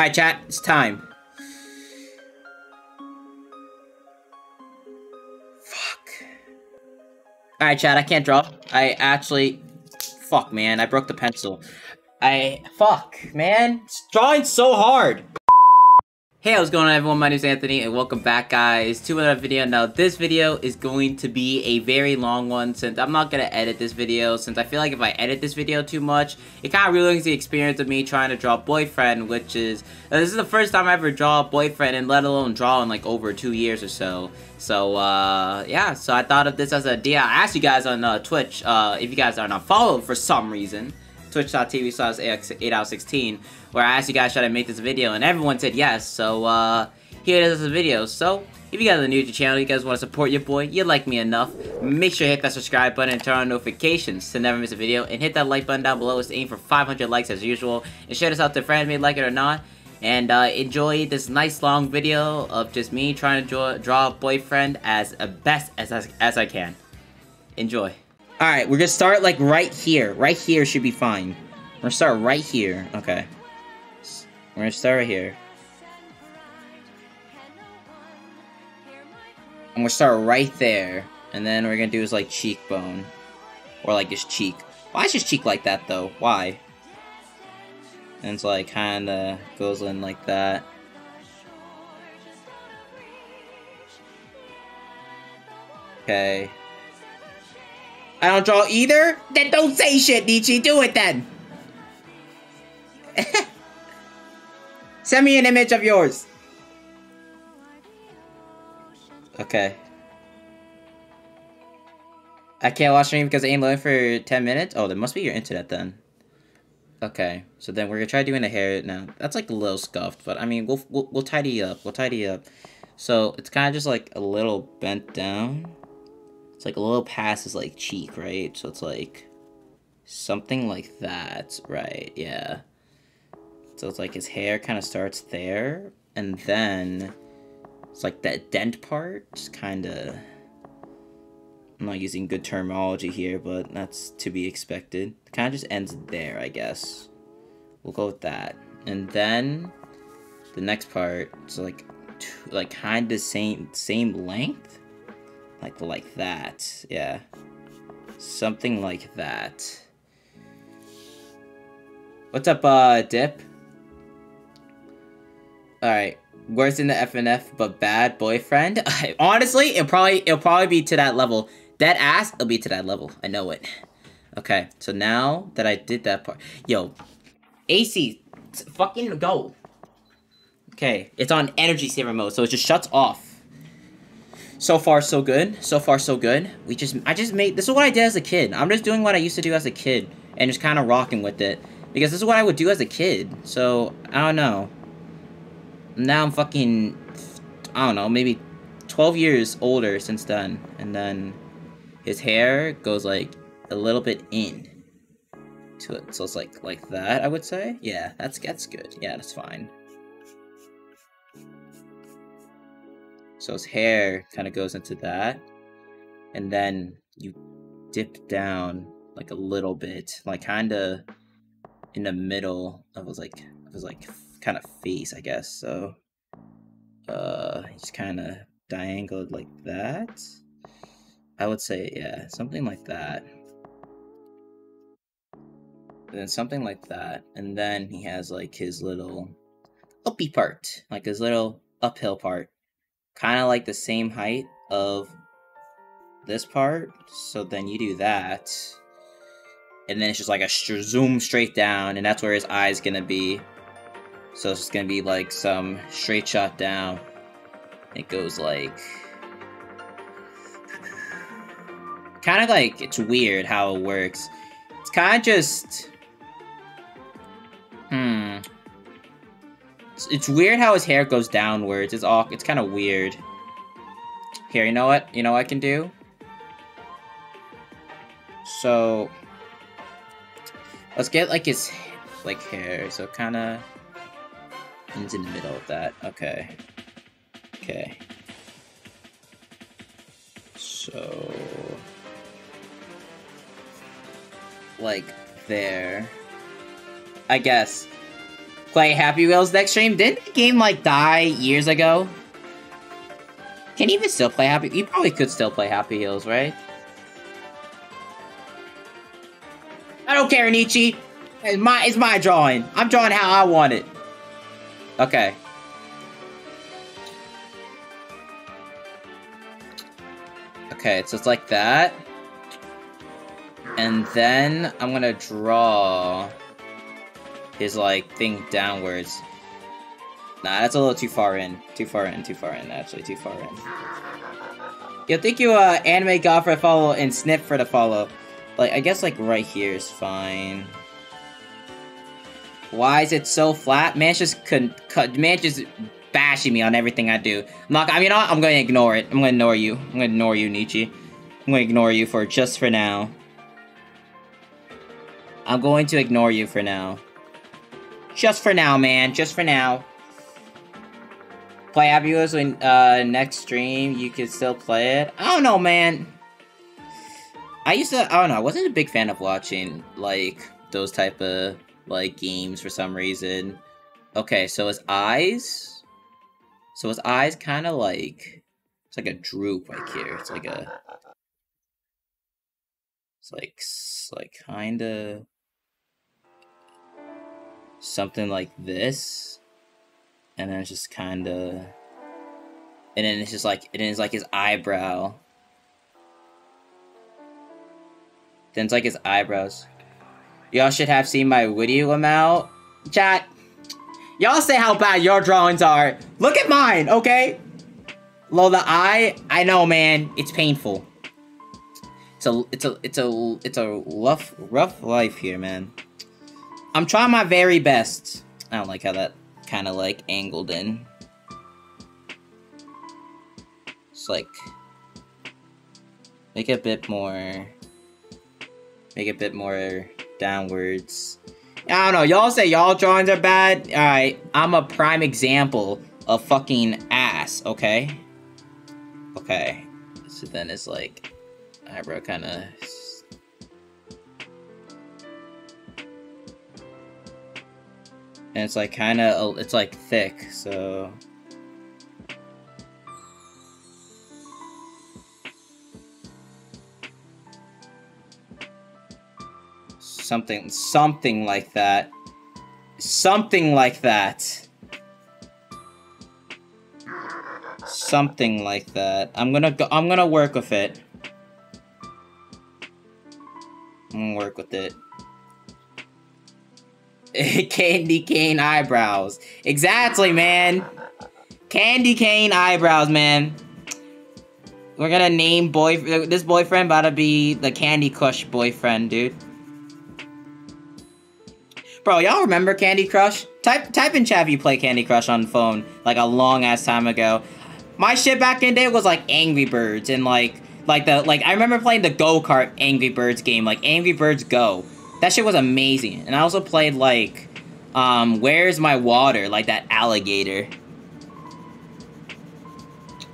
Alright, chat, it's time. Fuck. Alright, chat, I can't draw. I actually... Fuck, man, I broke the pencil. I... Fuck, man. It's drawing so hard. Hey, how's going on everyone? My name is Anthony and welcome back guys to another video. Now this video is going to be a very long one since I'm not going to edit this video since I feel like if I edit this video too much, it kind of ruins the experience of me trying to draw boyfriend which is, uh, this is the first time I ever draw a boyfriend and let alone draw in like over two years or so. So uh, yeah, so I thought of this as a idea. I asked you guys on uh, Twitch uh, if you guys are not followed for some reason twitch.tv slash 8owser16 where I asked you guys should I make this video and everyone said yes so uh here it is a video so if you guys are new to the channel you guys want to support your boy you like me enough make sure to hit that subscribe button and turn on notifications to never miss a video and hit that like button down below let's aim for 500 likes as usual and share this out to friends may like it or not and uh, enjoy this nice long video of just me trying to draw, draw a boyfriend as best as, as, as I can. Enjoy. Alright, we're gonna start, like, right here. Right here should be fine. We're gonna start right here. Okay. We're gonna start right here. And we'll start right there. And then we're gonna do is, like, cheekbone. Or, like, his cheek. Why is his cheek like that, though? Why? And it's, like, kinda goes in like that. Okay. I don't draw either? Then don't say shit, Nietzsche. Do it then. Send me an image of yours. Okay. I can't watch stream because I ain't loading for 10 minutes? Oh, that must be your internet then. Okay, so then we're gonna try doing the hair now. That's like a little scuffed, but I mean, we'll, we'll, we'll tidy up. We'll tidy up. So it's kind of just like a little bent down. It's like a little past his like cheek, right? So it's like something like that, right? Yeah. So it's like his hair kind of starts there, and then it's like that dent part, kind of. I'm not using good terminology here, but that's to be expected. Kind of just ends there, I guess. We'll go with that, and then the next part is like, like kind of same same length like, like that. Yeah. Something like that. What's up, uh, Dip? Alright. Worse than the FNF, but bad boyfriend? Honestly, it'll probably, it'll probably be to that level. Dead ass, it'll be to that level. I know it. Okay, so now that I did that part... Yo, AC, fucking go. Okay, it's on energy saver mode, so it just shuts off. So far, so good. So far, so good. We just, I just made, this is what I did as a kid. I'm just doing what I used to do as a kid and just kind of rocking with it. Because this is what I would do as a kid. So, I don't know. Now I'm fucking, I don't know, maybe 12 years older since then. And then his hair goes like a little bit in to it. So it's like, like that, I would say. Yeah, that's, that's good. Yeah, that's fine. So his hair kind of goes into that. And then you dip down like a little bit, like kind of in the middle of his like, of his like kind of face, I guess. So, uh, he's kind of diangled like that. I would say, yeah, something like that. And then something like that. And then he has like his little uppy part, like his little uphill part kind of like the same height of this part. So then you do that. And then it's just like a zoom straight down, and that's where his eye's gonna be. So it's just gonna be like some straight shot down. It goes like... Kind of like, it's weird how it works. It's kind of just... Hmm. It's, weird how his hair goes downwards. It's all, it's kind of weird. Here, you know what? You know what I can do? So, let's get like his, like hair. So kind of, ends in the middle of that. Okay. Okay. So, like there. I guess play Happy Wheels next stream. Didn't the game like die years ago? Can you even still play Happy? You probably could still play Happy Wheels, right? I don't care, Nietzsche. It's my it's my drawing. I'm drawing how I want it. Okay. Okay, so it's like that. And then I'm gonna draw his like thing downwards. Nah, that's a little too far in. Too far in, too far in, actually, too far in. Yo, thank you, uh, Anime God for the follow and Snip for the follow. Like, I guess, like, right here is fine. Why is it so flat? Man, just couldn't cut. Man, just bashing me on everything I do. I'm not. I mean, I'm going to ignore it. I'm going to ignore you. I'm going to ignore you, Nietzsche. I'm going to ignore you for just for now. I'm going to ignore you for now. Just for now, man. Just for now. Play Wheels when uh, next stream. You can still play it. I don't know, man. I used to. I don't know. I wasn't a big fan of watching like those type of like games for some reason. Okay, so his eyes. So his eyes kind of like it's like a droop like here. It's like a. It's like it's like kind of something like this, and then it's just kind of, and then it's just like it is like his eyebrow. Then it's like his eyebrows. Y'all should have seen my video amount. Chat. Y'all say how bad your drawings are. Look at mine, okay? The eye. I know, man. It's painful. It's a, it's a, it's a, it's a rough, rough life here, man. I'm trying my very best. I don't like how that kind of like angled in. It's like make it a bit more, make it a bit more downwards. I don't know. Y'all say y'all drawings are bad. All right, I'm a prime example of fucking ass. Okay. Okay. So then it's like eyebrow kind of. And it's like kind of, it's like thick, so. Something, something like that. Something like that. Something like that. I'm gonna go, I'm gonna work with it. I'm gonna work with it. Candy cane eyebrows. Exactly, man. Candy cane eyebrows, man. We're gonna name boy this boyfriend about to be the Candy Crush boyfriend, dude. Bro, y'all remember Candy Crush? Type type in chat if you play Candy Crush on phone like a long ass time ago. My shit back in the day was like Angry Birds and like like the like I remember playing the go kart Angry Birds game like Angry Birds Go. That shit was amazing. And I also played like um Where's My Water like that alligator.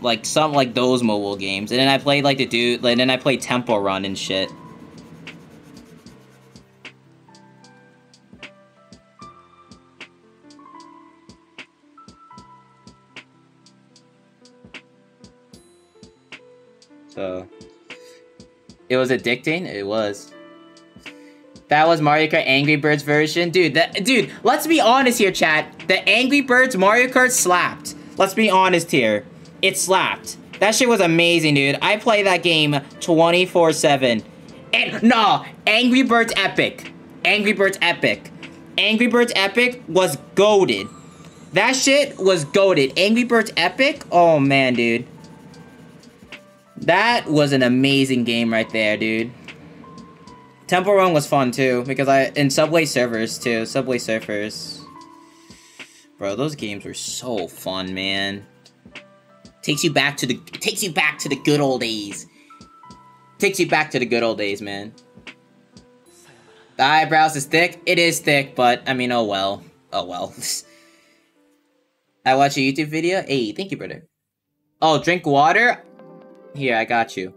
Like some like those mobile games. And then I played like the dude and then I played Temple Run and shit. So it was addicting. It was. That was Mario Kart Angry Birds version, dude. That dude. Let's be honest here, chat. The Angry Birds Mario Kart slapped. Let's be honest here. It slapped. That shit was amazing, dude. I play that game 24/7. And no, Angry Birds Epic. Angry Birds Epic. Angry Birds Epic was goaded. That shit was goaded. Angry Birds Epic? Oh man, dude. That was an amazing game right there, dude. Temple Run was fun too, because I in Subway Surfers too. Subway Surfers. Bro, those games were so fun, man. Takes you back to the takes you back to the good old days. Takes you back to the good old days, man. The eyebrows is thick. It is thick, but I mean, oh well. Oh well. I watch a YouTube video. Hey, thank you, brother. Oh, drink water? Here, I got you.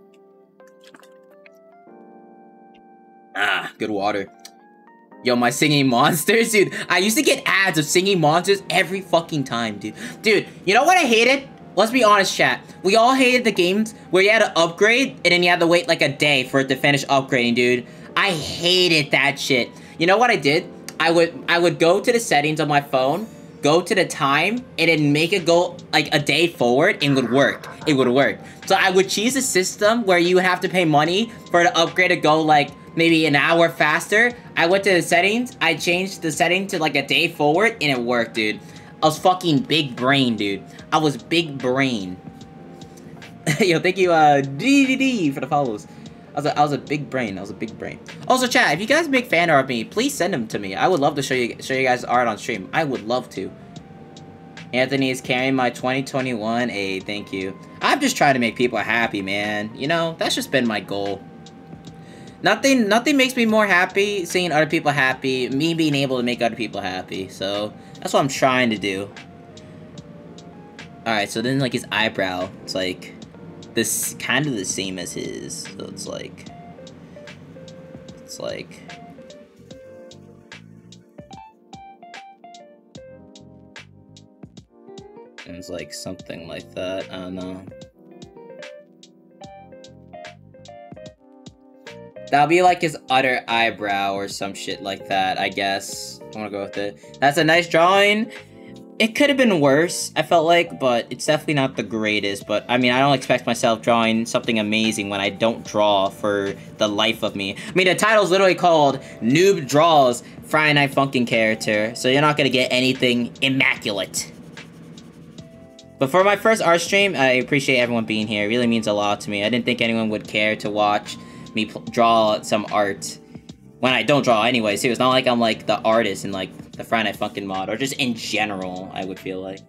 Ah, good water. Yo, my singing monsters, dude. I used to get ads of singing monsters every fucking time, dude. Dude, you know what I hated? Let's be honest, chat. We all hated the games where you had to upgrade and then you had to wait like a day for it to finish upgrading, dude. I hated that shit. You know what I did? I would I would go to the settings on my phone, go to the time, and then make it go like a day forward and it would work. It would work. So I would choose a system where you have to pay money for the upgrade to go like maybe an hour faster. I went to the settings, I changed the setting to like a day forward, and it worked, dude. I was fucking big brain, dude. I was big brain. Yo, thank you, uh, DDD for the follows. I was, a, I was a big brain. I was a big brain. Also, chat, if you guys make fan art of me, please send them to me. I would love to show you show you guys art on stream. I would love to. Anthony is carrying my 2021. Hey, thank you. I'm just trying to make people happy, man. You know, that's just been my goal. Nothing nothing makes me more happy seeing other people happy, me being able to make other people happy. So, that's what I'm trying to do. Alright, so then like his eyebrow, it's like this kind of the same as his. So it's like it's like it's like something like that. I don't know. That'll be like his utter eyebrow or some shit like that, I guess. I wanna go with it. That's a nice drawing. It could have been worse, I felt like, but it's definitely not the greatest. But, I mean, I don't expect myself drawing something amazing when I don't draw for the life of me. I mean, the title's literally called Noob Draws Friday Night Funkin' Character, so you're not gonna get anything immaculate. But for my first art stream, I appreciate everyone being here. It really means a lot to me. I didn't think anyone would care to watch me draw some art when I don't draw anyway. So it's not like I'm like the artist in like the Friday Night Funkin' mod or just in general. I would feel like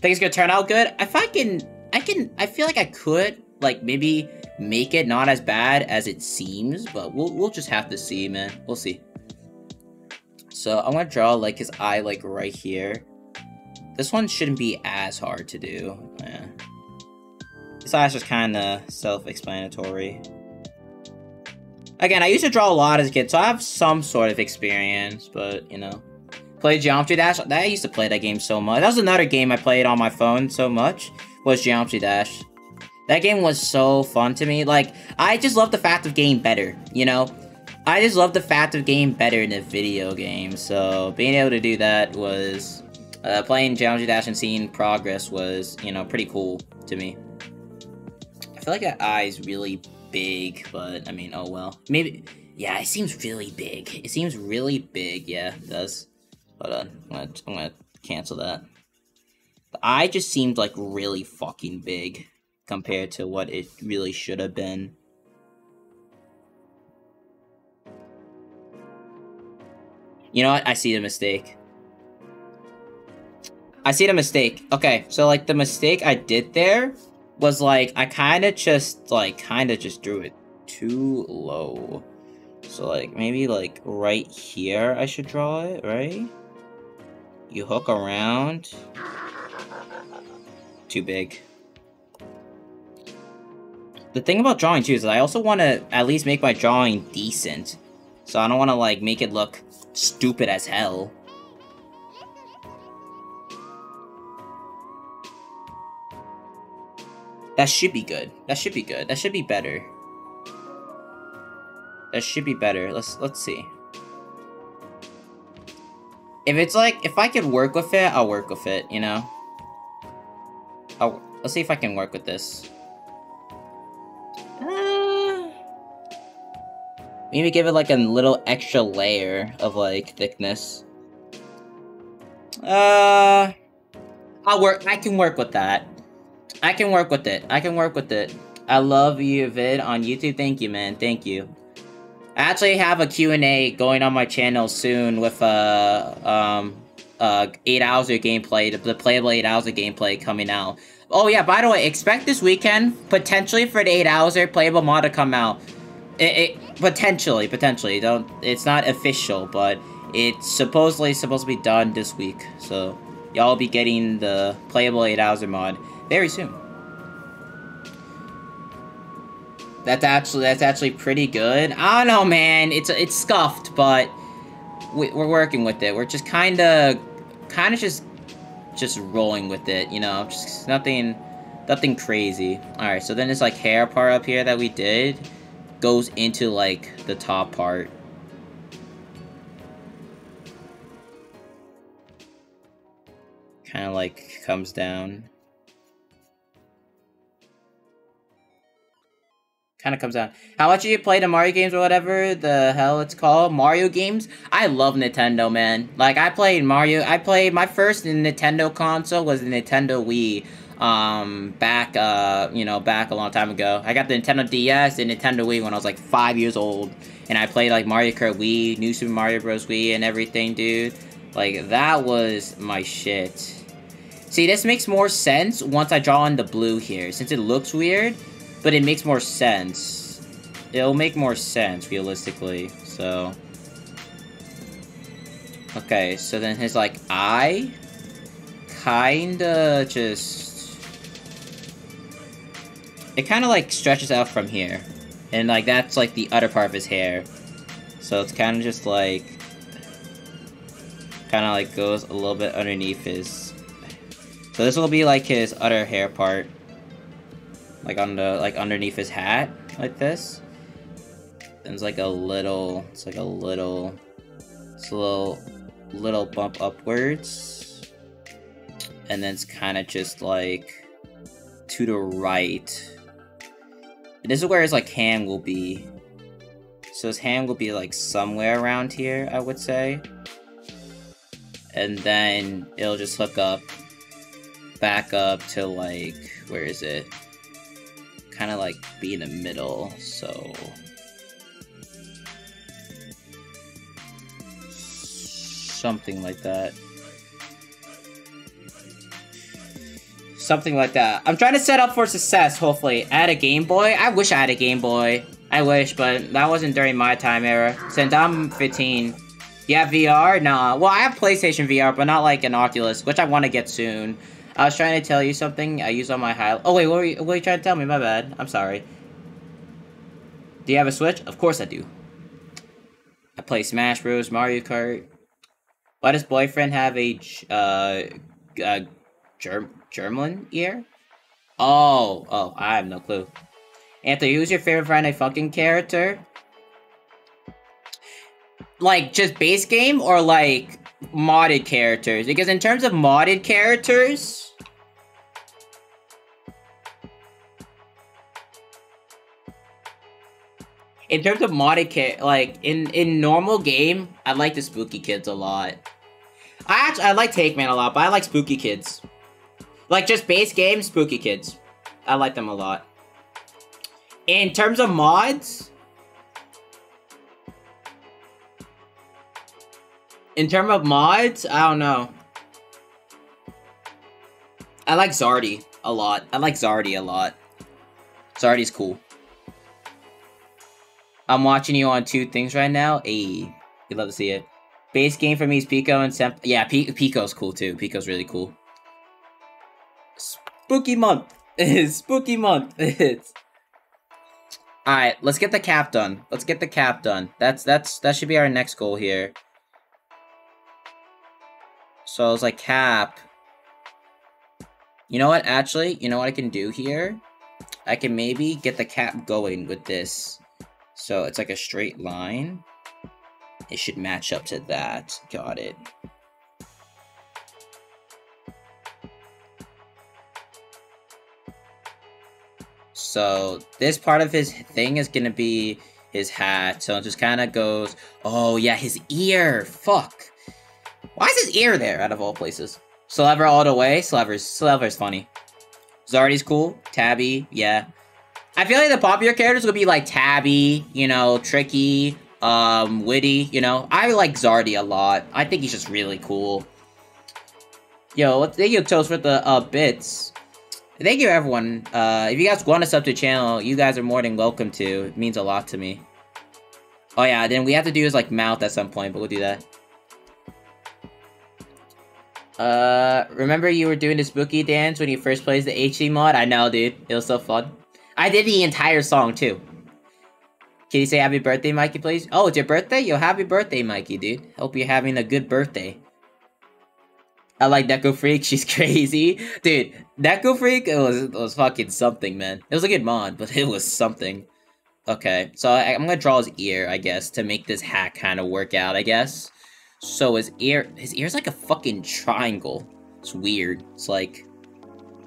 think it's gonna turn out good. If I can, I can. I feel like I could like maybe make it not as bad as it seems, but we'll we'll just have to see, man. We'll see. So I'm gonna draw like his eye like right here. This one shouldn't be as hard to do. Yeah. This eye's just kind of self-explanatory. Again, I used to draw a lot as a kid, so I have some sort of experience, but, you know. Play Geometry Dash. I used to play that game so much. That was another game I played on my phone so much, was Geometry Dash. That game was so fun to me. Like, I just love the fact of getting better, you know? I just love the fact of getting better in a video game, so being able to do that was... Uh, playing Geometry Dash and seeing progress was, you know, pretty cool to me. I feel like that eye is really big, but I mean, oh well. Maybe, yeah, it seems really big. It seems really big, yeah, it does. Hold on, I'm gonna, I'm gonna cancel that. The eye just seemed like really fucking big compared to what it really should have been. You know what? I see the mistake. I see the mistake. Okay, so like the mistake I did there was like, I kind of just, like, kind of just drew it too low. So, like, maybe, like, right here I should draw it, right? You hook around. Too big. The thing about drawing, too, is I also want to at least make my drawing decent. So I don't want to, like, make it look stupid as hell. That should be good. That should be good. That should be better. That should be better. Let's let's see. If it's like if I could work with it, I'll work with it, you know? I'll, let's see if I can work with this. Uh, maybe give it like a little extra layer of like thickness. Uh I'll work I can work with that. I can work with it. I can work with it. I love you, Vid, on YouTube. Thank you, man. Thank you. I actually have a Q&A going on my channel soon with, uh, um, uh, 8 hours of gameplay, the, playable 8 hours of gameplay coming out. Oh, yeah, by the way, expect this weekend, potentially for the 8 hours of playable mod to come out. It, it, potentially, potentially. Don't, it's not official, but it's supposedly supposed to be done this week. So, y'all be getting the playable 8 hours mod very soon. That's actually that's actually pretty good. I don't know, man. It's it's scuffed, but we, we're working with it. We're just kind of, kind of just, just rolling with it. You know, just nothing, nothing crazy. All right, so then this like hair part up here that we did goes into like the top part. Kind of like comes down. Kind of comes down. How much do you play the Mario games or whatever the hell it's called? Mario games? I love Nintendo, man. Like, I played Mario. I played, my first Nintendo console was the Nintendo Wii. Um, back, uh, you know, back a long time ago. I got the Nintendo DS and Nintendo Wii when I was like five years old. And I played like Mario Kart Wii, New Super Mario Bros. Wii, and everything, dude. Like, that was my shit. See, this makes more sense once I draw in the blue here. Since it looks weird, but it makes more sense. It'll make more sense, realistically, so... Okay, so then his, like, eye... Kinda just... It kinda, like, stretches out from here. And, like, that's, like, the other part of his hair. So it's kinda just, like... Kinda, like, goes a little bit underneath his... So this will be, like, his other hair part like on the like underneath his hat like this. And it's like a little it's like a little it's a little little bump upwards. And then it's kind of just like to the right. And this is where his like hand will be. So his hand will be like somewhere around here I would say. And then it'll just hook up back up to like where is it kind of like be in the middle, so... Something like that. Something like that. I'm trying to set up for success, hopefully. Add a Game Boy? I wish I had a Game Boy. I wish, but that wasn't during my time era. Since I'm 15. Yeah, VR? Nah. Well, I have PlayStation VR, but not like an Oculus, which I want to get soon. I was trying to tell you something. I used on my high. Oh wait, what were, you, what were you trying to tell me? My bad. I'm sorry. Do you have a Switch? Of course I do. I play Smash Bros, Mario Kart. Why does boyfriend have a uh, uh germ German ear? Oh, oh, I have no clue. Anthony, who's your favorite Friday fucking character? Like just base game or like modded characters? Because in terms of modded characters, in terms of modded kit, like in in normal game, I like the spooky kids a lot. I actually I like Tankman a lot, but I like spooky kids. Like just base game, spooky kids. I like them a lot. In terms of mods, in terms of mods, I don't know. I like Zardy a lot. I like Zardy a lot. Zardy's cool. I'm watching you on two things right now. Hey, you'd love to see it. Base game for me is Pico and Semp. Yeah, P Pico's cool too. Pico's really cool. Spooky month. Spooky month. It's. All right, let's get the cap done. Let's get the cap done. That's that's that should be our next goal here. So I was like, cap. You know what? Actually, you know what I can do here? I can maybe get the cap going with this. So it's like a straight line. It should match up to that. Got it. So this part of his thing is gonna be his hat. So it just kind of goes, oh yeah, his ear. Fuck. Why is his ear there out of all places? Clever all the way. Clever's Clever's funny. Zardy's cool. Tabi, yeah. I feel like the popular characters would be like Tabi, you know, Tricky, um, Whitty, you know. I like Zardy a lot. I think he's just really cool. Yo, thank you, Toast, for the uh, bits. Thank you, everyone. Uh, if you guys want to sub to the channel, you guys are more than welcome to. It means a lot to me. Oh yeah, then we have to do is like mouth at some point, but we'll do that. Uh, remember you were doing the spooky dance when you first played the HD mod? I know, dude. It was so fun. I did the entire song too. Can you say happy birthday, Mikey, please? Oh, it's your birthday? Yo, happy birthday, Mikey, dude. Hope you're having a good birthday. I like Neko Freak. She's crazy. Dude, Neko Freak, it was, it was fucking something, man. It was a good mod, but it was something. Okay, so I, am gonna draw his ear, I guess, to make this hat kind of work out, I guess. So his ear, his ear's like a fucking triangle. It's weird. It's like,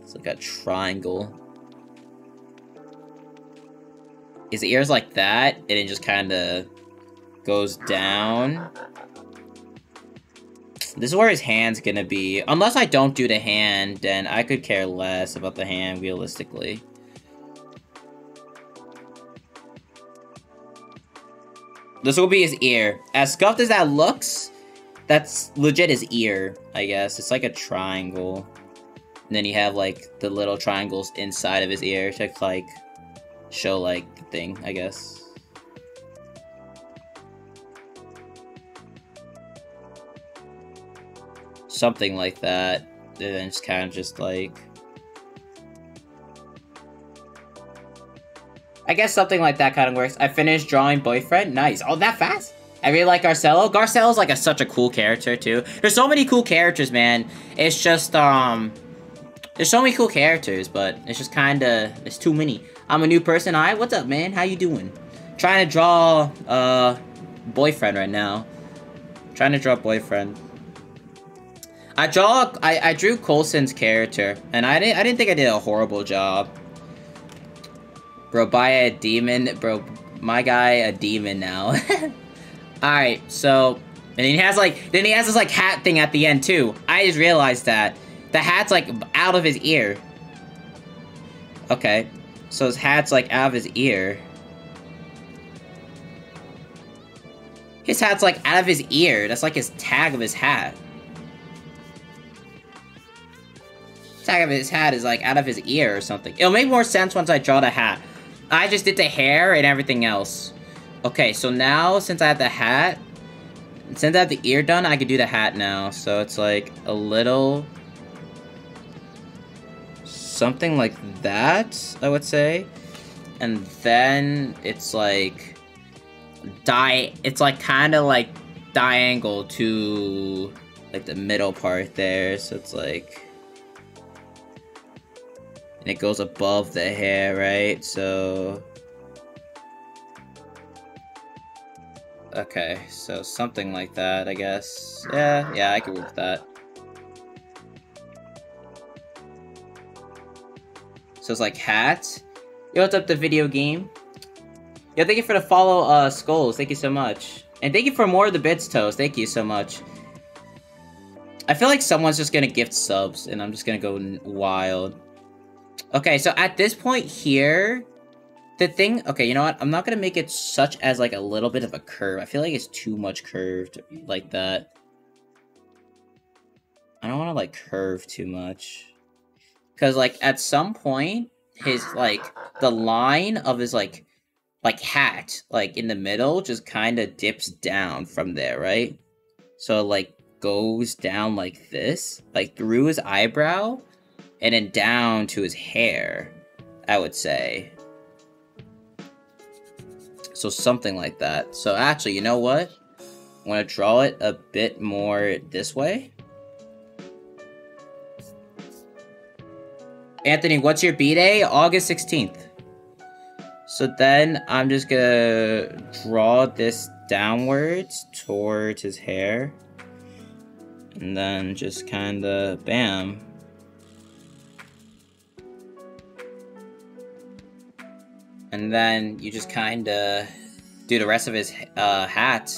it's like a triangle his ears like that, and it just kind of goes down. This is where his hand's gonna be. Unless I don't do the hand, then I could care less about the hand, realistically. This will be his ear. As scuffed as that looks, that's legit his ear, I guess. It's like a triangle. And then you have, like, the little triangles inside of his ear to, like, show, like, the thing, I guess. Something like that. And then it's kind of just like... I guess something like that kind of works. I finished drawing Boyfriend. Nice. Oh, that fast? I really like Garcello. Garcello's like a, such a cool character too. There's so many cool characters, man. It's just, um... There's so many cool characters, but it's just kinda... It's too many. I'm a new person. Hi, what's up, man? How you doing? Trying to draw, uh, boyfriend right now. Trying to draw a boyfriend. I draw, I, I drew Coulson's character, and I didn't, I didn't think I did a horrible job. Bro, buy a demon, bro, my guy a demon now. Alright, so, and he has like, then he has this like hat thing at the end too. I just realized that. The hat's like out of his ear. Okay, so his hat's like out of his ear. His hat's like out of his ear. That's like his tag of his hat. Tag of his hat is like out of his ear or something. It'll make more sense once I draw the hat. I just did the hair and everything else. Okay, so now since I have the hat, since I have the ear done, I could do the hat now. So it's like a little something like that, I would say. And then it's like die it's like kind of like diagonal to like the middle part there, so it's like and it goes above the hair, right? So Okay, so something like that, I guess. Yeah, yeah, I can work with that. So it's like hat. Yo, what's up, the video game? Yo, thank you for the follow, uh, Skulls. Thank you so much. And thank you for more of the bits, Toast. Thank you so much. I feel like someone's just gonna gift subs, and I'm just gonna go wild. Okay, so at this point here, the thing... Okay, you know what? I'm not gonna make it such as, like, a little bit of a curve. I feel like it's too much curved like that. I don't want to, like, curve too much. Because, like, at some point, his, like, the line of his, like, like, hat, like, in the middle just kind of dips down from there, right? So, like, goes down like this, like, through his eyebrow, and then down to his hair, I would say. So something like that. So actually, you know what? I'm going to draw it a bit more this way. Anthony, what's your B-Day? August 16th. So then I'm just gonna draw this downwards towards his hair. And then just kinda, bam. And then you just kinda do the rest of his uh, hat.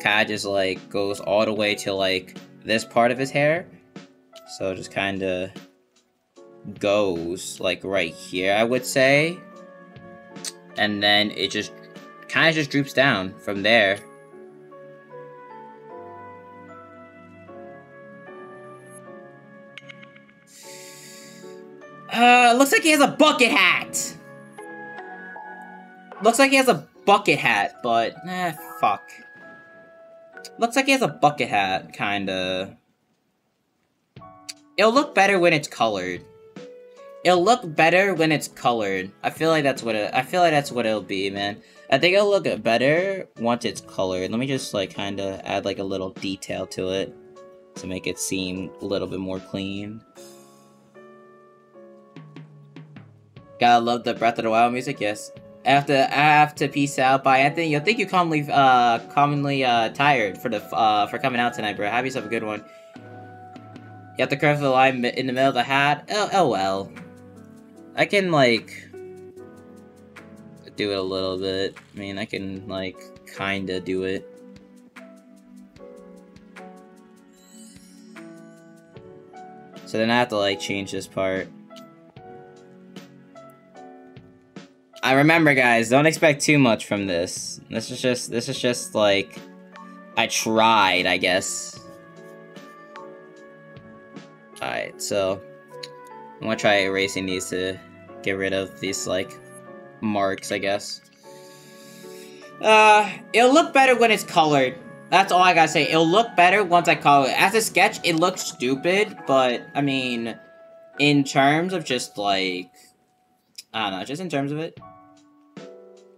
Kinda just like goes all the way to like this part of his hair. So just kinda goes like right here, I would say. And then it just kind of just droops down from there. Uh, looks like he has a bucket hat. Looks like he has a bucket hat, but eh, fuck. Looks like he has a bucket hat, kinda. It'll look better when it's colored. It'll look better when it's colored. I feel like that's what it, I feel like that's what it'll be, man. I think it'll look better once it's colored. Let me just like kind of add like a little detail to it to make it seem a little bit more clean. Gotta love the Breath of the Wild music, yes. I have to, I have to peace out. Bye, Anthony. You'll think you commonly, uh, commonly, uh, tired for the, uh, for coming out tonight, bro. Have yourself a good one. You have to curve the line in the middle of the hat. Oh, oh well. I can, like, do it a little bit. I mean, I can, like, kinda do it. So then I have to, like, change this part. I remember, guys, don't expect too much from this. This is just, this is just, like, I tried, I guess. Alright, so, I'm gonna try erasing these to get rid of these, like, marks, I guess. Uh, it'll look better when it's colored. That's all I gotta say. It'll look better once I color it. As a sketch, it looks stupid, but, I mean, in terms of just, like, I don't know, just in terms of it.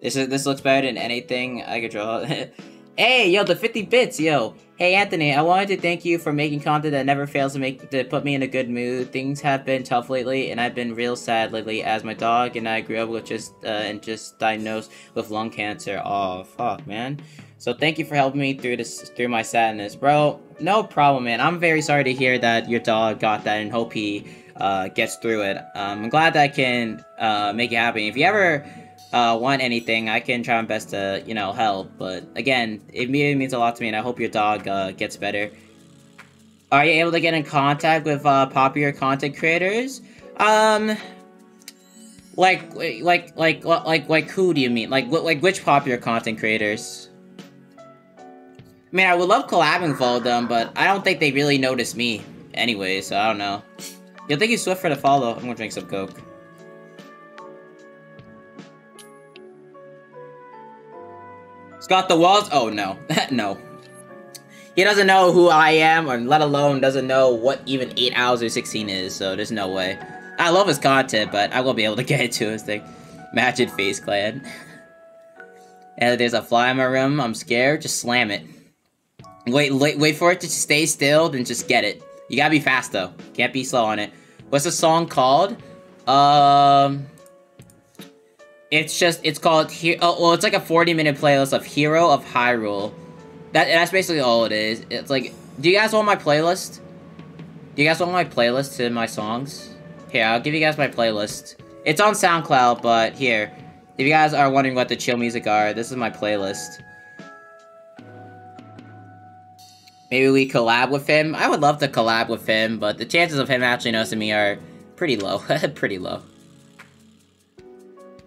This is this looks better than anything I could draw. hey, yo, the 50 bits, yo. Hey, Anthony, I wanted to thank you for making content that never fails to make to put me in a good mood. Things have been tough lately, and I've been real sad lately as my dog and I grew up with just uh, and just diagnosed with lung cancer. Oh, fuck, man. So thank you for helping me through this through my sadness, bro. No problem, man. I'm very sorry to hear that your dog got that, and hope he uh, gets through it. Um, I'm glad that I can uh, make it happen. If you ever uh, want anything, I can try my best to, you know, help. But again, it really means a lot to me, and I hope your dog uh, gets better. Are you able to get in contact with uh, popular content creators? Um, like, like, like, like, like, who do you mean? Like, like, which popular content creators? I mean, I would love collabing with all of them, but I don't think they really notice me anyway, so I don't know. Yo, thank you, Swift, for the follow. I'm gonna drink some Coke. Scott the Woz? Oh, no. no. He doesn't know who I am, or let alone doesn't know what even 8owser16 is, so there's no way. I love his content, but I won't be able to get into his thing. It, FaZe Clan. and there's a fly in my room, I'm scared, just slam it. Wait, wait, wait for it to stay still, then just get it. You gotta be fast, though. Can't be slow on it. What's the song called? Um... It's just, it's called, oh, well, it's like a 40 minute playlist of Hero of Hyrule. That, that's basically all it is. It's like, do you guys want my playlist? Do you guys want my playlist to my songs? Here, I'll give you guys my playlist. It's on SoundCloud, but here. If you guys are wondering what the chill music are, this is my playlist. Maybe we collab with him? I would love to collab with him, but the chances of him actually noticing me are pretty low. pretty low.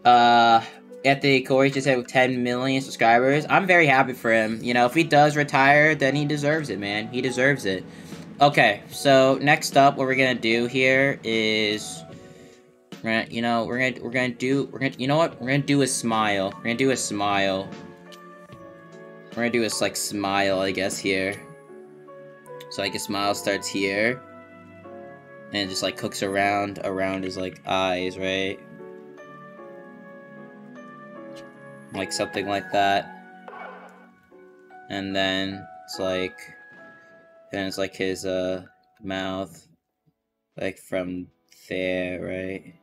Uh, Anthony Corey just hit 10 million subscribers. I'm very happy for him. You know, if he does retire, then he deserves it, man. He deserves it. Okay, so next up, what we're gonna do here is, we're gonna, you know, we're gonna, we're gonna do, we're gonna, you know what? We're gonna do a smile. We're gonna do a smile. We're gonna do a, like smile, I guess here. So like a smile starts here, and just like cooks around around his like eyes, right? like something like that. And then it's like, then it's like his uh mouth, like from there, right?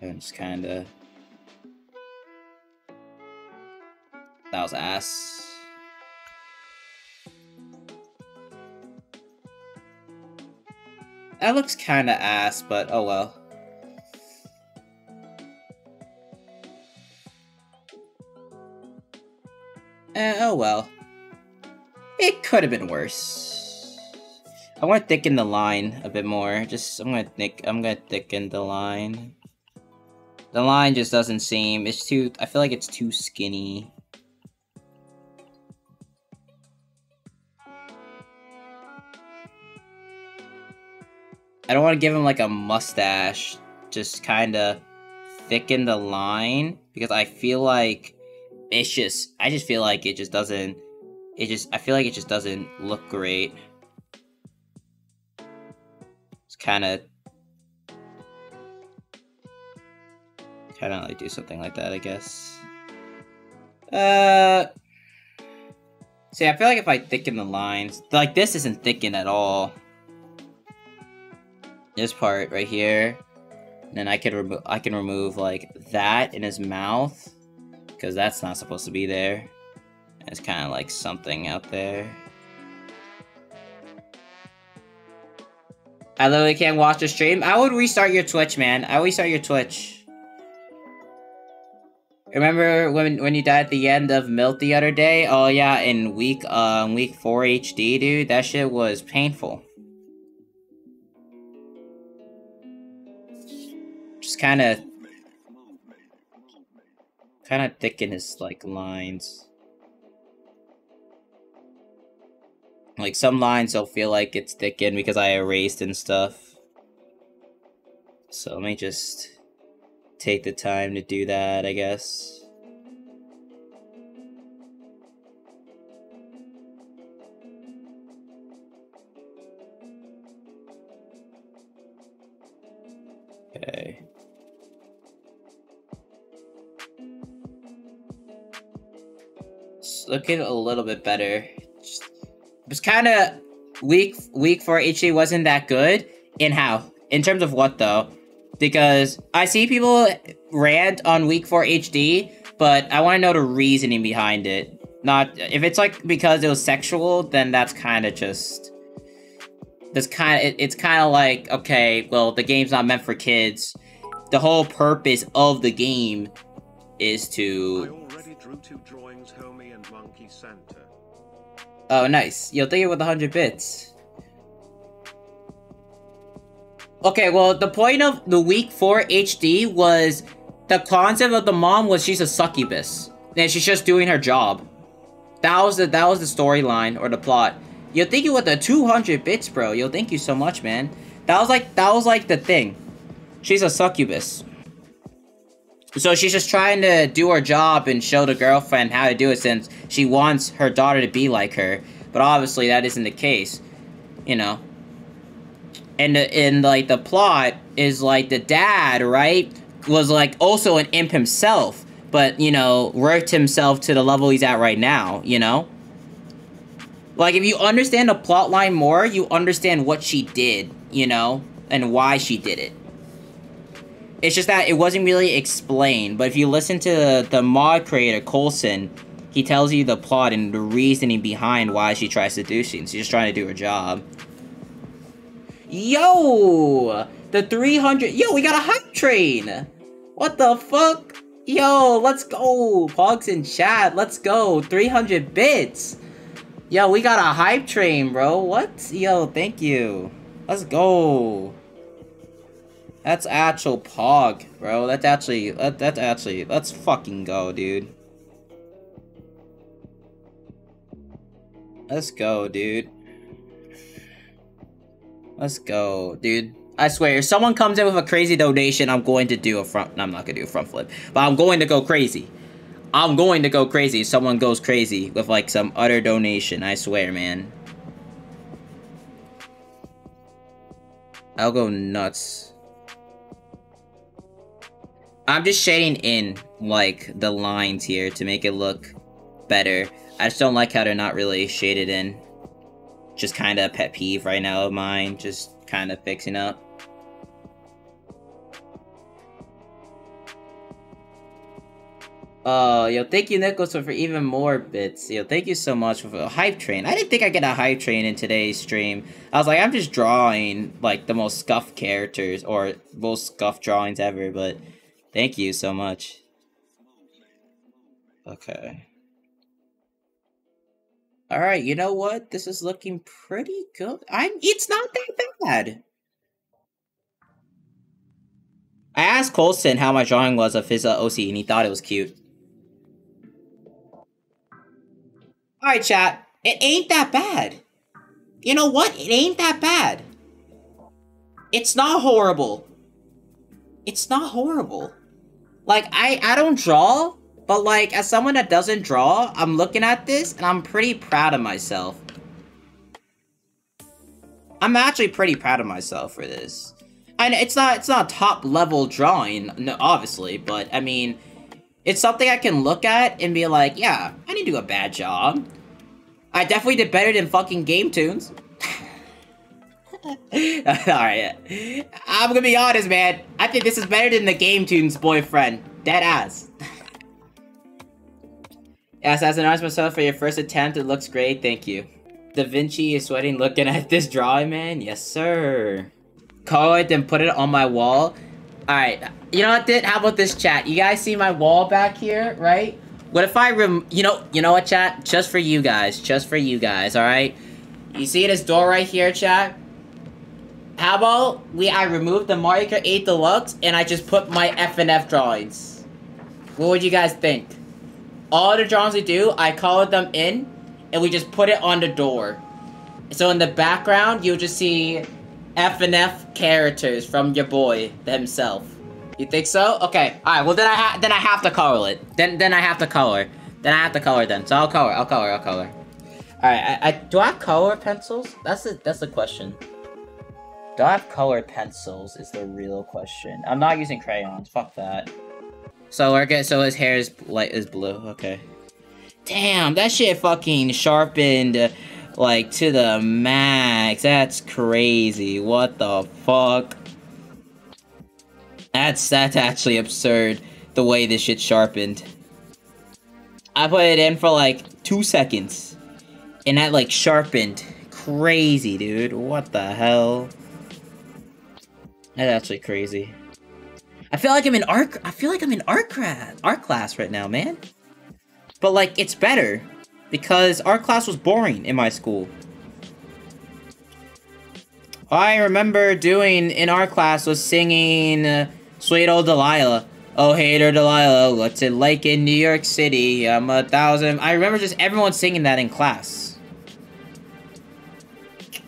And just kind of. That was ass. That looks kind of ass, but oh well. Eh, oh well. It could have been worse. I want to thicken the line a bit more. Just, I'm gonna thick, I'm gonna thicken the line. The line just doesn't seem, it's too, I feel like it's too skinny. I don't want to give him like a mustache. Just kind of thicken the line because I feel like it's just I just feel like it just doesn't it just I feel like it just doesn't look great. It's kind of kind of like do something like that, I guess. Uh, see, I feel like if I thicken the lines, like this isn't thickened at all. This part right here, then I can remove I can remove like that in his mouth because that's not supposed to be there. It's kind of like something out there. I literally can't watch the stream. I would restart your Twitch, man. I would restart your Twitch. Remember when when you died at the end of MILF the other day? Oh yeah, in week um week four HD, dude. That shit was painful. Just kind of, kind of thicken his like lines. Like some lines don't feel like it's thickened because I erased and stuff. So let me just take the time to do that, I guess. Okay. Looking a little bit better. Just, it was kind of week week four HD wasn't that good. In how? In terms of what though? because I see people rant on week 4 HD, but I want to know the reasoning behind it. Not if it's like because it was sexual, then that's kind of just that's kind of it, it's kind of like okay, well the game's not meant for kids. The whole purpose of the game is to. Santa. Oh, nice. You'll think it with 100 bits. Okay, well, the point of the week 4 HD was the concept of the mom was she's a succubus. And she's just doing her job. That was the that was the storyline or the plot. Yo, thank you with the 200 bits, bro. Yo, thank you so much, man. That was like that was like the thing. She's a succubus. So she's just trying to do her job and show the girlfriend how to do it since she wants her daughter to be like her. But obviously that isn't the case. You know and uh, in like the plot is like the dad, right, was like also an imp himself, but you know, worked himself to the level he's at right now, you know? Like if you understand the plot line more, you understand what she did, you know, and why she did it. It's just that it wasn't really explained, but if you listen to the mod creator, Kolsan, he tells you the plot and the reasoning behind why she tries to do things. She's just trying to do her job. Yo! The 300... Yo, we got a hype train! What the fuck? Yo, let's go! Pogs in chat, let's go! 300 bits! Yo, we got a hype train, bro. What? Yo, thank you. Let's go. That's actual pog, bro. That's actually, that, that's actually, let's fucking go, dude. Let's go, dude. Let's go, dude. I swear, if someone comes in with a crazy donation, I'm going to do a front... No, I'm not going to do a front flip. But I'm going to go crazy. I'm going to go crazy if someone goes crazy with, like, some utter donation. I swear, man. I'll go nuts. I'm just shading in, like, the lines here to make it look better. I just don't like how they're not really shaded in just kind of pet peeve right now of mine, just kind of fixing up. Oh, yo, thank you, Nicholas, for even more bits. Yo, thank you so much for a hype train. I didn't think I'd get a hype train in today's stream. I was like, I'm just drawing, like, the most scuffed characters, or most scuffed drawings ever, but thank you so much. Okay. All right, you know what? This is looking pretty good. I'm. It's not that bad. I asked Kolsan how my drawing was of his uh, OC, and he thought it was cute. All right, chat. It ain't that bad. You know what? It ain't that bad. It's not horrible. It's not horrible. Like I, I don't draw, but like, as someone that doesn't draw, I'm looking at this and I'm pretty proud of myself. I'm actually pretty proud of myself for this. And it's not it's not top level drawing, no, obviously, but I mean, it's something I can look at and be like, yeah, I didn't do a bad job. I definitely did better than fucking GameToons. Alright, I'm gonna be honest, man. I think this is better than the GameToons boyfriend. Dead ass. Yes, as an artist myself for your first attempt, it looks great, thank you. Da Vinci is sweating looking at this drawing, man. Yes, sir. Color it, then put it on my wall. Alright, you know what, How about this, chat? You guys see my wall back here, right? What if I rem- you know, you know what, chat? Just for you guys, just for you guys, alright? You see this door right here, chat? How about we, I remove the Mario Kart 8 Deluxe, and I just put my FNF drawings? What would you guys think? All the drawings we do, I color them in, and we just put it on the door. So in the background, you'll just see FNF characters from your boy himself. You think so? Okay. All right. Well, then I then I have to color it. Then then I have to color. Then I have to color. Then so I'll color. I'll color. I'll color. All right. I, I do I color pencils? That's the that's the question. Do I have colored pencils? Is the real question. I'm not using crayons. Fuck that. So we're. So his hair is light is blue. Okay. Damn, that shit fucking sharpened like to the max. That's crazy. What the fuck? That's that's actually absurd. The way this shit sharpened. I put it in for like two seconds, and that like sharpened. Crazy, dude. What the hell? That's actually crazy. I feel like I'm in art. I feel like I'm in art class, art class right now, man. But, like, it's better. Because art class was boring in my school. All I remember doing in art class was singing uh, Sweet Old Delilah. Oh, hater Delilah, what's it like in New York City? I'm a thousand... I remember just everyone singing that in class.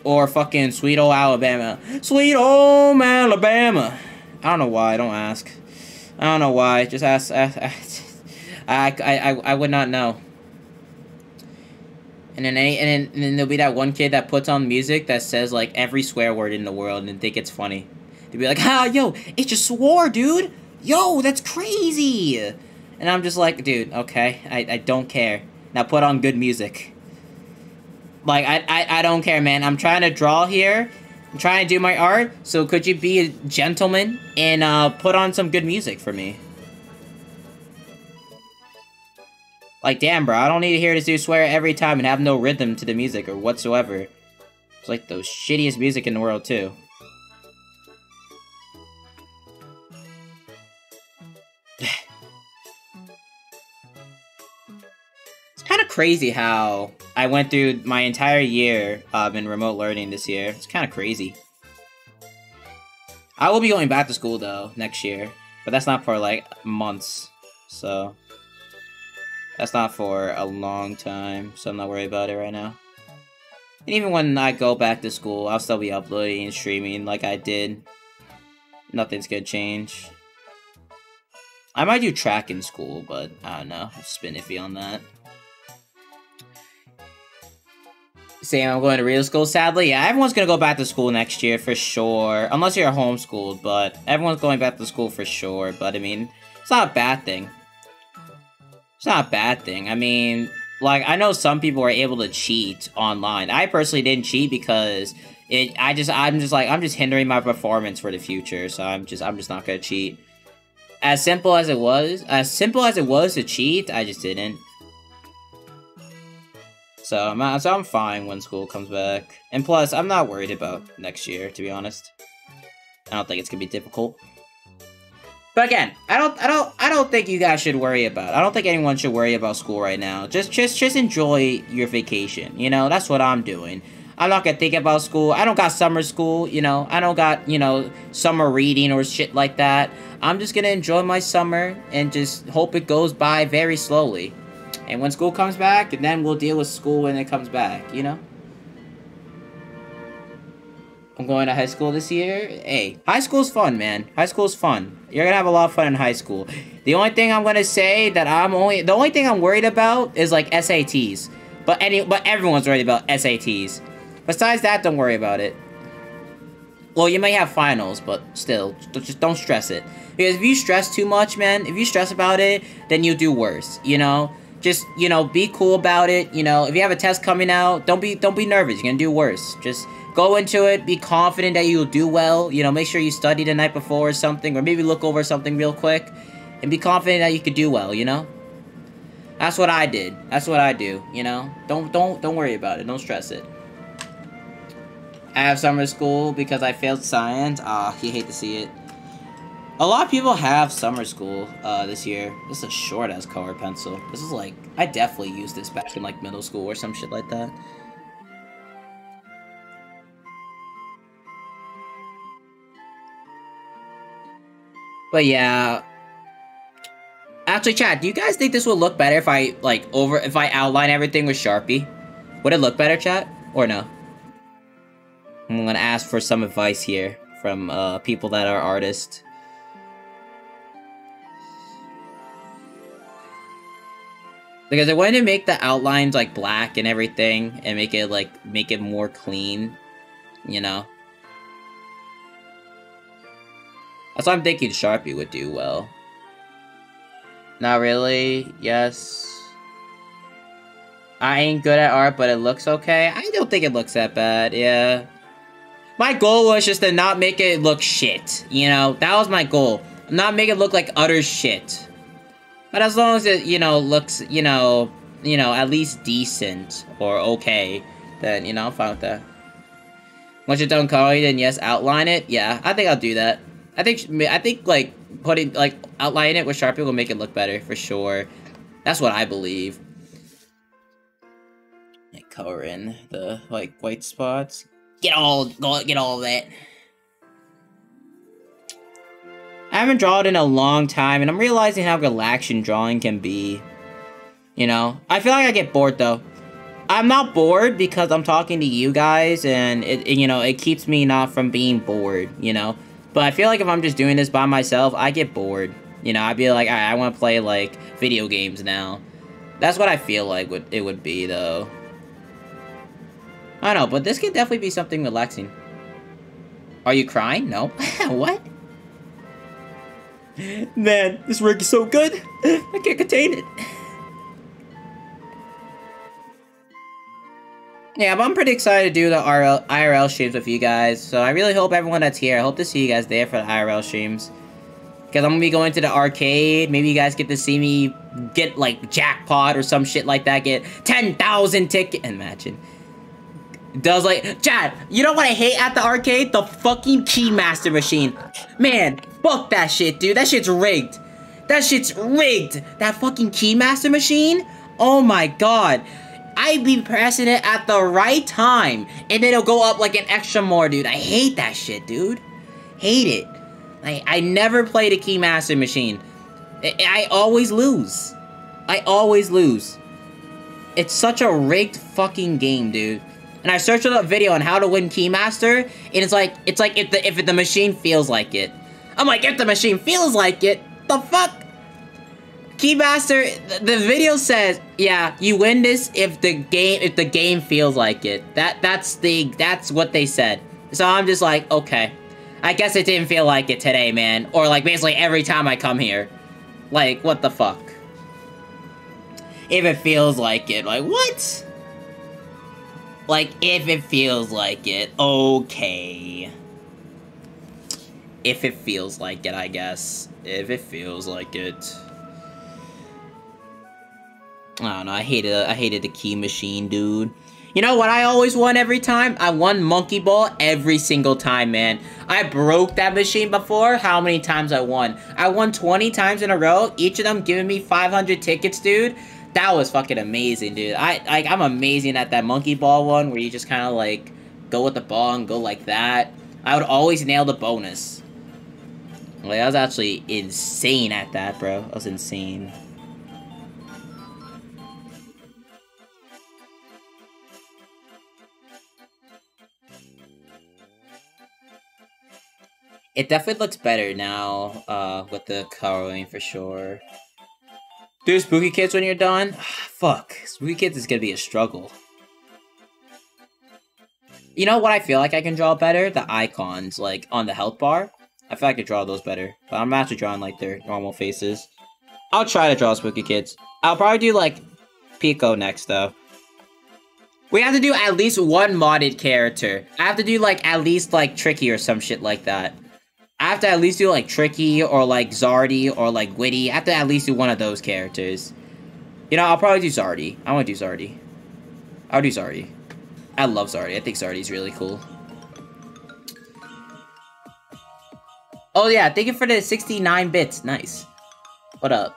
Or fucking Sweet Old Alabama. Sweet Old Alabama. I don't know why, don't ask. I don't know why, just ask... ask, ask. I, I, I, would not know. And then, any, and then and then there'll be that one kid that puts on music that says like every swear word in the world and think it's funny. They'd be like, "Ah, yo, it just swore, dude. Yo, that's crazy." And I'm just like, dude, okay, I, I don't care. Now put on good music. Like I, I I don't care, man. I'm trying to draw here. I'm trying to do my art. So could you be a gentleman and uh, put on some good music for me? Like, damn, bro, I don't need to hear this dude swear every time and have no rhythm to the music or whatsoever. It's like the shittiest music in the world, too. it's kind of crazy how I went through my entire year um, in remote learning this year. It's kind of crazy. I will be going back to school, though, next year. But that's not for, like, months. So... That's not for a long time, so I'm not worried about it right now. And even when I go back to school, I'll still be uploading and streaming like I did. Nothing's gonna change. I might do track in school, but I don't know. Just been iffy on that. Saying I'm going to real school, sadly. Yeah, everyone's gonna go back to school next year for sure. Unless you're homeschooled, but everyone's going back to school for sure. But I mean, it's not a bad thing. It's not a bad thing. I mean, like, I know some people are able to cheat online. I personally didn't cheat because it, I just, I'm just like, I'm just hindering my performance for the future, so I'm just, I'm just not gonna cheat. As simple as it was, as simple as it was to cheat, I just didn't. So I'm, so I'm fine when school comes back. And plus, I'm not worried about next year, to be honest. I don't think it's gonna be difficult. But again, I don't, I don't, I don't think you guys should worry about. I don't think anyone should worry about school right now. Just, just, just enjoy your vacation. You know, that's what I'm doing. I'm not gonna think about school. I don't got summer school. You know, I don't got you know summer reading or shit like that. I'm just gonna enjoy my summer and just hope it goes by very slowly. And when school comes back, and then we'll deal with school when it comes back. You know. I'm going to high school this year. Hey, high school's fun, man. High school's fun. You're gonna have a lot of fun in high school. The only thing I'm gonna say that I'm only the only thing I'm worried about is like SATs. But any but everyone's worried about SATs. Besides that, don't worry about it. well, you may have finals, but still, just don't stress it. Because if you stress too much, man, if you stress about it, then you'll do worse, you know? Just, you know, be cool about it, you know? If you have a test coming out, don't be don't be nervous. You're gonna do worse. Just go into it, be confident that you'll do well, you know, make sure you study the night before or something, or maybe look over something real quick, and be confident that you could do well, you know? That's what I did. That's what I do, you know? Don't don't don't worry about it. Don't stress it. I have summer school because I failed science. Ah, you hate to see it. A lot of people have summer school uh, this year. This is a short-ass color pencil. This is like, I definitely used this back in like middle school or some shit like that. But yeah. Actually, chat, do you guys think this would look better if I, like, over, if I outline everything with Sharpie? Would it look better, chat? Or no? I'm gonna ask for some advice here from uh, people that are artists. Because I wanted to make the outlines like black and everything and make it like make it more clean, you know. That's why I'm thinking Sharpie would do well. Not really, yes. I ain't good at art, but it looks okay. I don't think it looks that bad, yeah. My goal was just to not make it look shit, you know? That was my goal. Not make it look like utter shit. But as long as it, you know, looks, you know, you know, at least decent or okay, then, you know, I'm fine with that. Once you're done coloring, then yes, outline it. Yeah, I think I'll do that. I think, I think, like, putting, like, outlining it with Sharpie will make it look better, for sure. That's what I believe. Like, color in the, like, white spots. Get all, get all of that. I haven't drawn in a long time, and I'm realizing how relaxing drawing can be. You know? I feel like I get bored, though. I'm not bored because I'm talking to you guys, and, it, you know, it keeps me not from being bored, you know? But I feel like if I'm just doing this by myself, I get bored. You know, I'd be like, I want to play, like, video games now. That's what I feel like would it would be, though. I don't know, but this could definitely be something relaxing. Are you crying? No. what? Man, this rig is so good. I can't contain it. Yeah, but I'm pretty excited to do the IRL, IRL streams with you guys. So I really hope everyone that's here, I hope to see you guys there for the IRL streams. Because I'm going to be going to the arcade. Maybe you guys get to see me get, like, jackpot or some shit like that. Get 10,000 tickets. Imagine. Does like, Chad, you know what I hate at the arcade? The fucking Keymaster machine. Man, fuck that shit, dude. That shit's rigged. That shit's rigged. That fucking Keymaster machine? Oh my god. I'd be pressing it at the right time, and then it'll go up like an extra more, dude. I hate that shit, dude. Hate it. I, I never played a Keymaster machine. I, I always lose. I always lose. It's such a rigged fucking game, dude and I searched up a video on how to win Keymaster, and it's like, it's like if the, if the machine feels like it. I'm like, if the machine feels like it, the fuck? Keymaster, the, video says, yeah, you win this if the game, if the game feels like it. That, that's the, that's what they said. So I'm just like, okay. I guess it didn't feel like it today, man. Or like basically every time I come here. Like, what the fuck? If it feels like it, like, what? Like, if it feels like it, okay. If it feels like it, I guess. If it feels like it. I don't know, I hated, I hated the key machine, dude. You know what I always won every time? I won Monkey Ball every single time, man. I broke that machine before. How many times I won? I won 20 times in a row, each of them giving me 500 tickets, dude that was fucking amazing, dude. I like I'm amazing at that monkey ball one where you just kind of like go with the ball and go like that. I would always nail the bonus. Like I was actually insane at that, bro. I was insane. It definitely looks better now, uh, with the coloring for sure. Do Spooky Kids when you're done? Fuck. Spooky Kids is gonna be a struggle. You know what I feel like I can draw better? The icons, like, on the health bar. I feel like I could draw those better. But I'm actually drawing, like, their normal faces. I'll try to draw Spooky Kids. I'll probably do, like, Pico next, though. We have to do at least one modded character. I have to do, like, at least, like, Tricky or some shit like that. I have to at least do, like, Tricky or, like, Zardy or, like, Whitty. I have to at least do one of those characters. You know, I'll probably do Zardy. I want to do Zardy. I'll do Zardy. I love Zardy. I think Zardy's really cool. Oh, yeah. Thank you for the 69 bits. Nice. What up?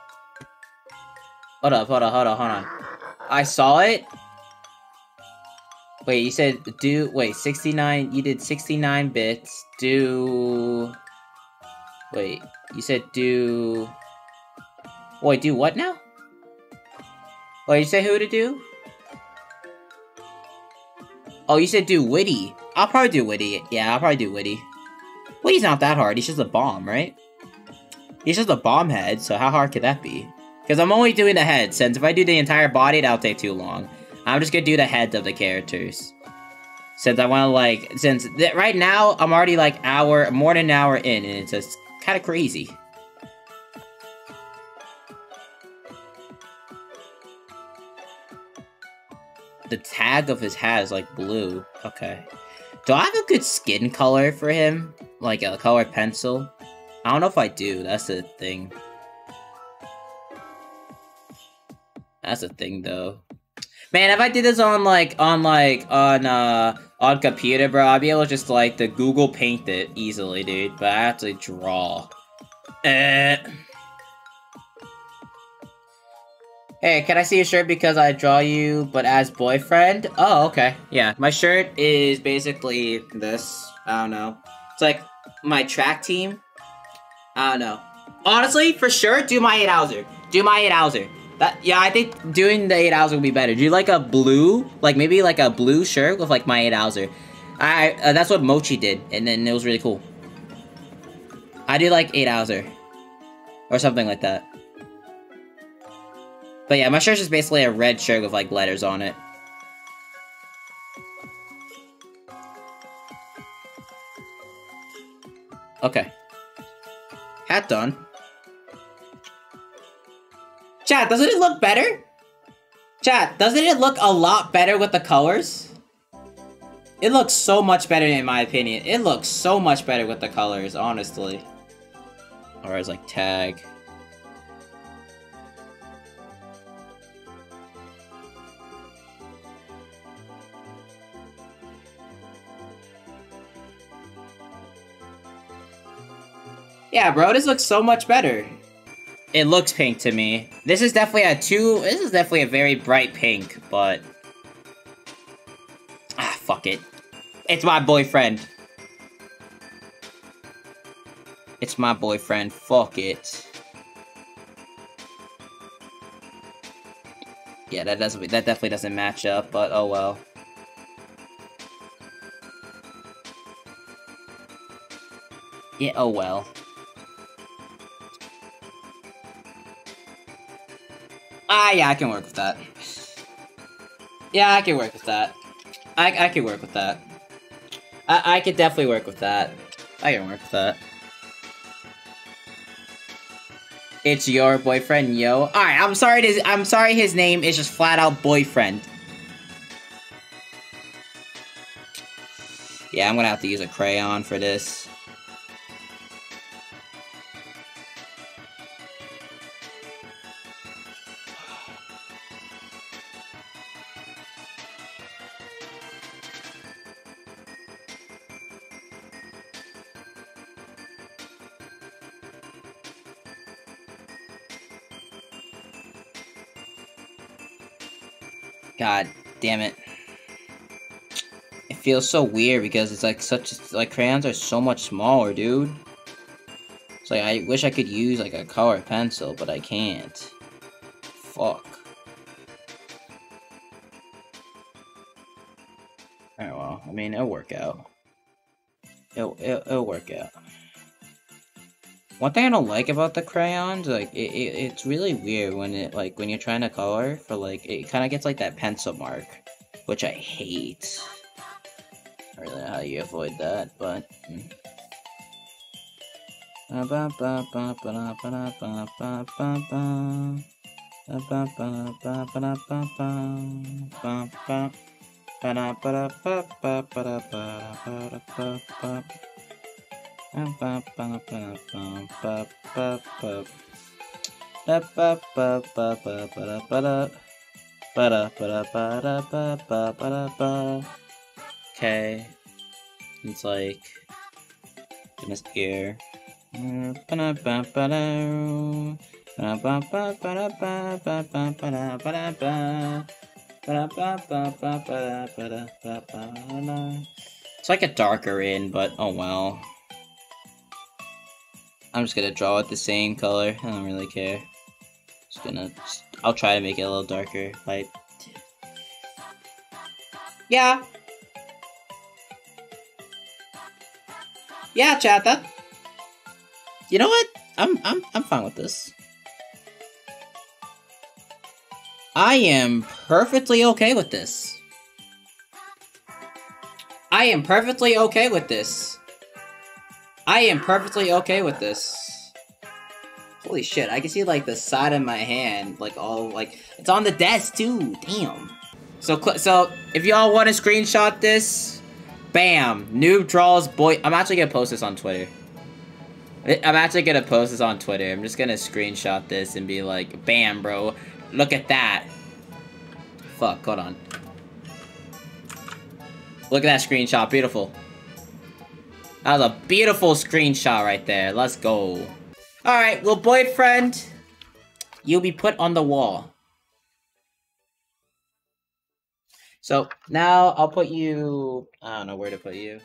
Hold up, hold up, hold on, hold on. I saw it. Wait, you said do... Wait, 69... You did 69 bits. Do... Wait, you said do... Wait, do what now? Wait, you say who to do? Oh, you said do Whitty. I'll probably do Whitty. Yeah, I'll probably do Whitty. Whitty's not that hard. He's just a bomb, right? He's just a bomb head, so how hard could that be? Because I'm only doing the head, since if I do the entire body, that'll take too long. I'm just gonna do the heads of the characters. Since I want to, like, since right now, I'm already, like, hour, more than an hour in, and it's just kind of crazy. The tag of his hat is, like, blue. Okay. Do I have a good skin color for him? Like, a colored pencil? I don't know if I do, that's the thing. That's a thing, though. Man, if I did this on, like, on, like, on, uh, on computer, bro, I'd be able to just, like, to Google paint it easily, dude. But I have to draw. Eh. Hey, can I see your shirt because I draw you, but as boyfriend? Oh, okay. Yeah, my shirt is basically this. I don't know. It's like my track team. I don't know. Honestly, for sure, do my 8owser. Do my 8owser. That, yeah, I think doing the 8owser would be better. Do you like a blue, like maybe like a blue shirt with like my 8owser. I, uh, that's what Mochi did, and then it was really cool. I do like 8owser. Or something like that. But yeah, my shirt is basically a red shirt with like letters on it. Okay. Hat done. Chat, doesn't it look better? Chat, doesn't it look a lot better with the colors? It looks so much better in my opinion. It looks so much better with the colors, honestly. Or as like tag. Yeah, bro, this looks so much better. It looks pink to me. This is definitely a two... This is definitely a very bright pink, but... Ah, fuck it. It's my boyfriend. It's my boyfriend. Fuck it. Yeah, that doesn't that definitely doesn't match up, but oh well. Yeah, oh well. Ah, yeah, I can work with that. Yeah, I can work with that. I, I can work with that. I, I could definitely work with that. I can work with that. It's your boyfriend, yo. Alright, I'm sorry to, I'm sorry his name is just flat out boyfriend. Yeah, I'm gonna have to use a crayon for this. God damn it. It feels so weird because it's like such, like crayons are so much smaller, dude. It's like, I wish I could use like a color pencil, but I can't. Fuck. Alright, well, I mean, it'll work out. It'll, it'll, it'll work out. One thing I don't like about the crayons, like, it, it, it's really weird when it, like, when you're trying to color for, like, it kind of gets, like, that pencil mark, which I hate. I don't really know how you avoid that, but. mm. Okay. It's like in this ear. It's like a darker in, but oh well. I'm just gonna draw it the same color. I don't really care. Just gonna. I'll try to make it a little darker. Like. Yeah. Yeah, chat. That. You know what? I'm I'm I'm fine with this. I am perfectly okay with this. I am perfectly okay with this. I am perfectly okay with this. Holy shit, I can see like the side of my hand, like all like it's on the desk too. Damn. So so if y'all want to screenshot this, bam, noob draws boy. I'm actually gonna post this on Twitter. I'm actually gonna post this on Twitter. I'm just gonna screenshot this and be like, bam, bro, look at that. Fuck, hold on. Look at that screenshot, beautiful. That was a beautiful screenshot right there. Let's go. Alright, well, boyfriend, you'll be put on the wall. So, now I'll put you... I don't know where to put you.